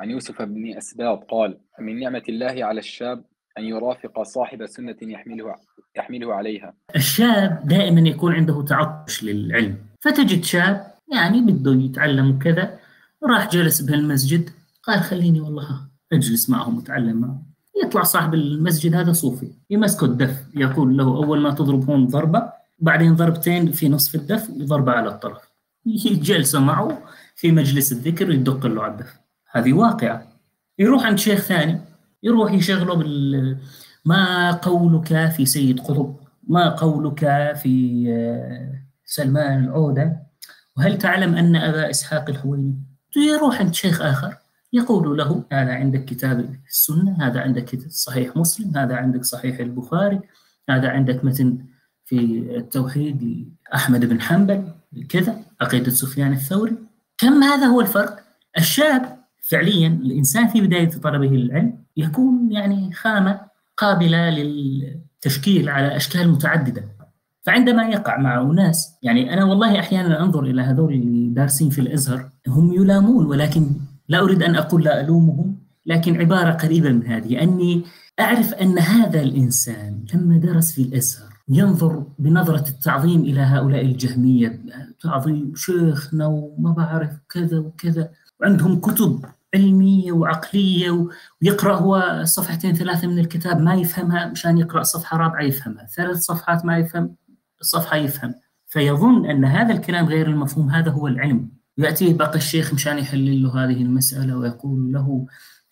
عن يوسف بن أسباط قال من نعمة الله على الشاب أن يرافق صاحب سنة يحمله يحمله عليها. الشاب دائما يكون عنده تعطش للعلم. فتجد شاب يعني بده يتعلم وكذا راح جلس بهالمسجد قال خليني والله أجلس معهم وأتعلم معهم. يطلع صاحب المسجد هذا صوفي يمسكه الدف يقول له أول ما تضرب هون ضربة بعدين ضربتين في نصف الدف وضربه على الطرف. جلسه معه في مجلس الذكر يدق له على الدف. هذه واقعة. يروح عند شيخ ثاني يروح يشغله بال ما قولك في سيد قطب؟ ما قولك في آه، سلمان العودة؟ وهل تعلم أن أبا إسحاق الحويني؟ يروح عند شيخ آخر يقول له هذا عندك كتاب السنة هذا عندك صحيح مسلم هذا عندك صحيح البخاري هذا عندك متن في التوحيد لأحمد بن حنبل كذا عقيدة سفيان الثوري. كم هذا هو الفرق؟ الشاب فعليا الإنسان في بداية طلبه للعلم يكون يعني خامة قابلة للتشكيل على أشكال متعددة. فعندما يقع مع أناس يعني أنا والله أحيانا أنظر إلى هذول اللي دارسين في الأزهر هم يلامون ولكن لا أريد أن أقول لا ألومهم لكن عبارة قريبة من هذه أني أعرف أن هذا الإنسان لما درس في الأزهر ينظر بنظرة التعظيم إلى هؤلاء الجهمية تعظيم شيخنا وما بعرف كذا وكذا وعندهم كتب علمية وعقلية ويقرأ هو صفحتين ثلاثة من الكتاب ما يفهمها مشان يقرأ صفحة رابعة يفهمها ثلاث صفحات ما يفهم الصفحة يفهم. فيظن أن هذا الكلام غير المفهوم هذا هو العلم. يأتيه باقي الشيخ مشان يحلل له هذه المسألة ويقول له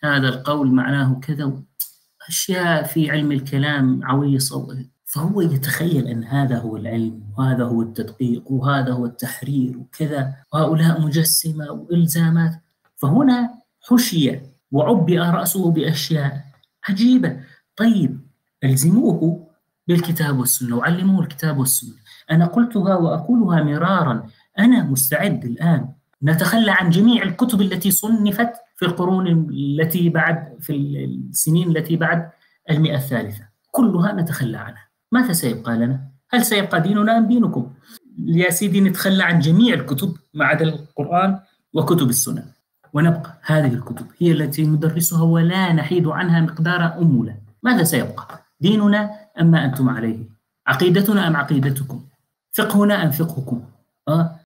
هذا القول معناه كذا أشياء في علم الكلام عويصة فهو يتخيل أن هذا هو العلم وهذا هو التدقيق وهذا هو التحرير وكذا. وهؤلاء مجسمة وإلزامات. فهنا حشي وعبئ رأسه بأشياء عجيبة. طيب ألزموه بالكتاب والسنة وعلموه الكتاب والسنة. أنا قلتها وأقولها مرارا. أنا مستعد الآن. نتخلى عن جميع الكتب التي صنفت في القرون التي بعد في السنين التي بعد المئة الثالثة. كلها نتخلى عنها. ماذا سيبقى لنا؟ هل سيبقى ديننا أم دينكم؟ يا سيدي نتخلى عن جميع الكتب ما عدا القرآن وكتب السنة. ونبقى هذه الكتب هي التي ندرسها ولا نحيد عنها مقدار أمولة ماذا سيبقى؟ ديننا أم ما أنتم عليه؟ عقيدتنا أم عقيدتكم؟ فقهنا أم فقهكم؟ آه